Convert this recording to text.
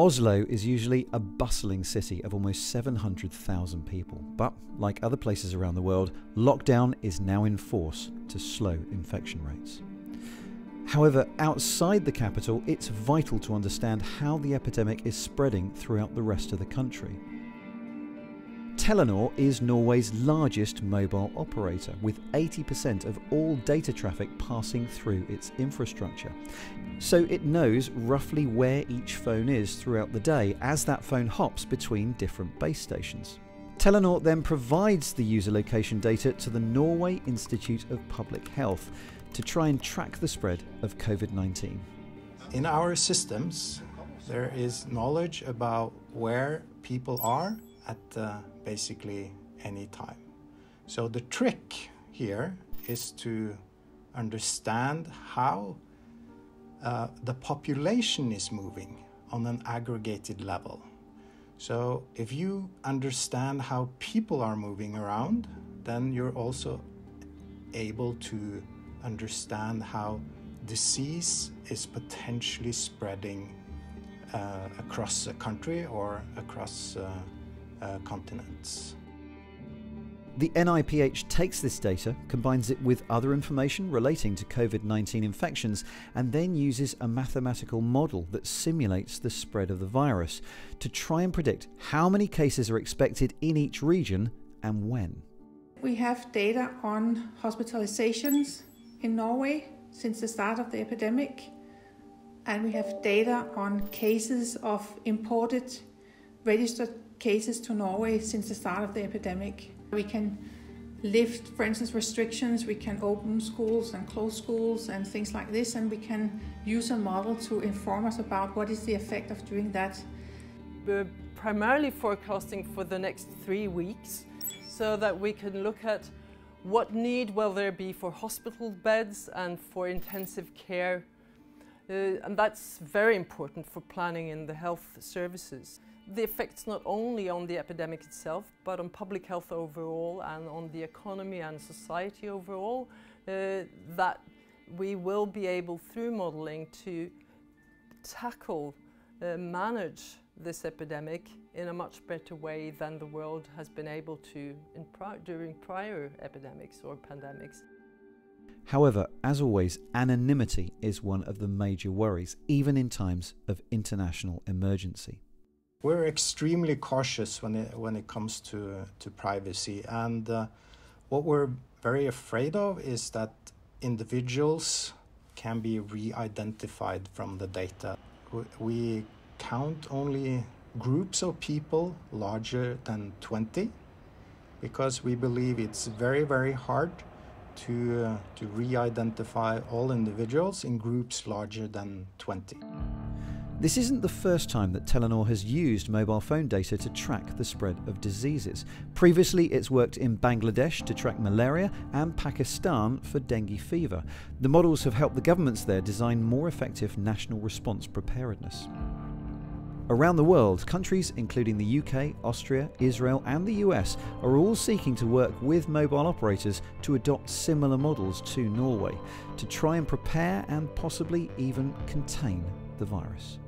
Oslo is usually a bustling city of almost 700,000 people, but like other places around the world, lockdown is now in force to slow infection rates. However, outside the capital, it's vital to understand how the epidemic is spreading throughout the rest of the country. Telenor is Norway's largest mobile operator, with 80% of all data traffic passing through its infrastructure. So it knows roughly where each phone is throughout the day as that phone hops between different base stations. Telenor then provides the user location data to the Norway Institute of Public Health to try and track the spread of COVID 19. In our systems, there is knowledge about where people are at uh, basically any time. So the trick here is to understand how uh, the population is moving on an aggregated level. So if you understand how people are moving around, then you're also able to understand how disease is potentially spreading uh, across a country or across uh, uh, continents. The NIPH takes this data, combines it with other information relating to COVID 19 infections, and then uses a mathematical model that simulates the spread of the virus to try and predict how many cases are expected in each region and when. We have data on hospitalizations in Norway since the start of the epidemic, and we have data on cases of imported registered cases to Norway since the start of the epidemic. We can lift, for instance, restrictions, we can open schools and close schools and things like this, and we can use a model to inform us about what is the effect of doing that. We're primarily forecasting for the next three weeks so that we can look at what need will there be for hospital beds and for intensive care. Uh, and that's very important for planning in the health services the effects not only on the epidemic itself, but on public health overall and on the economy and society overall, uh, that we will be able, through modelling, to tackle, uh, manage this epidemic in a much better way than the world has been able to pri during prior epidemics or pandemics. However, as always, anonymity is one of the major worries, even in times of international emergency. We're extremely cautious when it, when it comes to, to privacy. And uh, what we're very afraid of is that individuals can be re identified from the data. We count only groups of people larger than 20 because we believe it's very, very hard to, uh, to re identify all individuals in groups larger than 20. This isn't the first time that Telenor has used mobile phone data to track the spread of diseases. Previously, it's worked in Bangladesh to track malaria and Pakistan for dengue fever. The models have helped the governments there design more effective national response preparedness. Around the world, countries including the UK, Austria, Israel, and the US are all seeking to work with mobile operators to adopt similar models to Norway to try and prepare and possibly even contain the virus.